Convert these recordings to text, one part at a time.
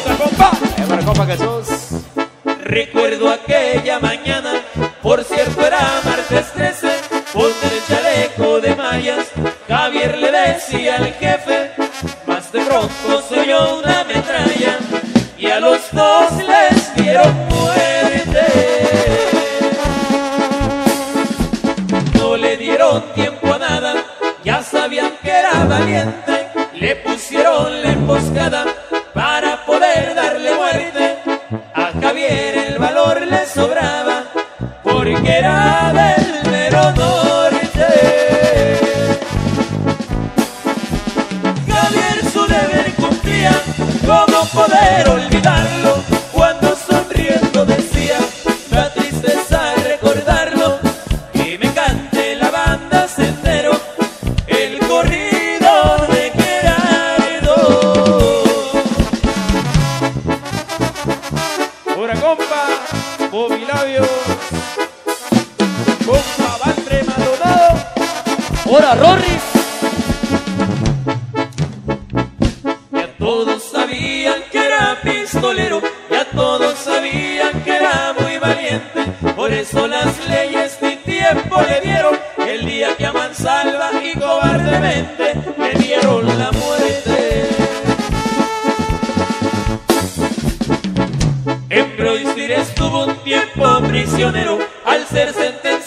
compa Jesús. Recuerdo aquella mañana, por cierto era martes 13, ponte el chaleco de mallas, Javier le decía al jefe, más de pronto se oyó una metralla y a los dos les dieron muerte. No le dieron tiempo a nada, ya sabían que era valiente, le pusieron la emboscada para era del mero norte. Javier su deber cumplía, ¿cómo poder olvidarlo? Cuando sonriendo decía, da tristeza recordarlo, y me cante la banda sendero, el corrido de Gerardo. Ahora compa, Bobilabio. Compa Valtre Maldonado. ¡Hora, Rorris! Ya todos sabían que era pistolero, ya todos sabían que era muy valiente. Por eso las leyes ni tiempo le dieron. El día que a mansalva y cobardemente le dieron la muerte. En Proistir estuvo un tiempo prisionero,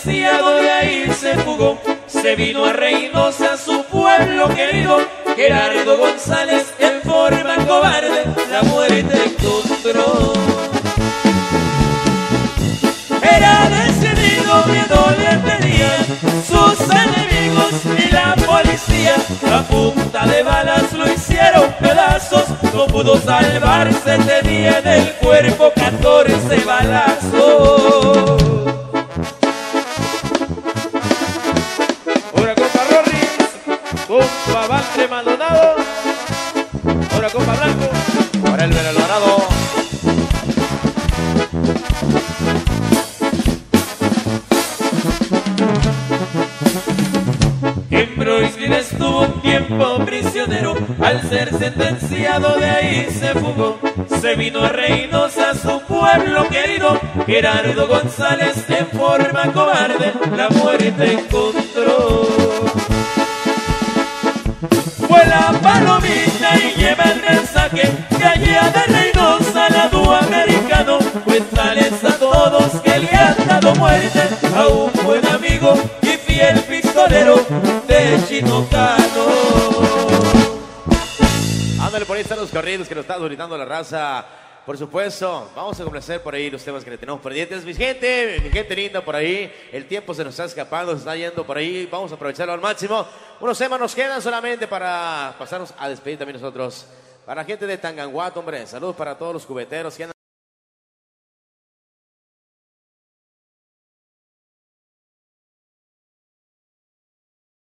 de ahí se fugó. Se vino a Reynosa, su pueblo querido, Gerardo González en forma cobarde la muerte encontró. Era decidido, miedo le tenían sus enemigos y la policía. A punta de balas lo hicieron pedazos, no pudo salvarse, tenía en el cuerpo 14 balazos. Compa Valtre Maldonado. Ahora compa Blanco. Para el Alvarado. En Broisville estuvo un tiempo prisionero, al ser sentenciado de ahí se fugó. Se vino a Reynosa, su pueblo querido, Gerardo González en forma cobarde la muerte encontró. El mensaje que allá de Reynosa la dúo americano. Cuéntales a todos que le han dado muerte a un buen amigo y fiel pistolero de Chinocano. Ándale, por ahí están los corridos que nos está gritando la raza. Por supuesto, vamos a complacer por ahí los temas que le tenemos pendientes. Mi gente, mi gente linda por ahí. El tiempo se nos está escapando, se está yendo por ahí. Vamos a aprovecharlo al máximo. Unos temas nos quedan solamente para pasarnos a despedir también nosotros. Para la gente de Tanganguato, hombre. Saludos para todos los cubeteros que andan.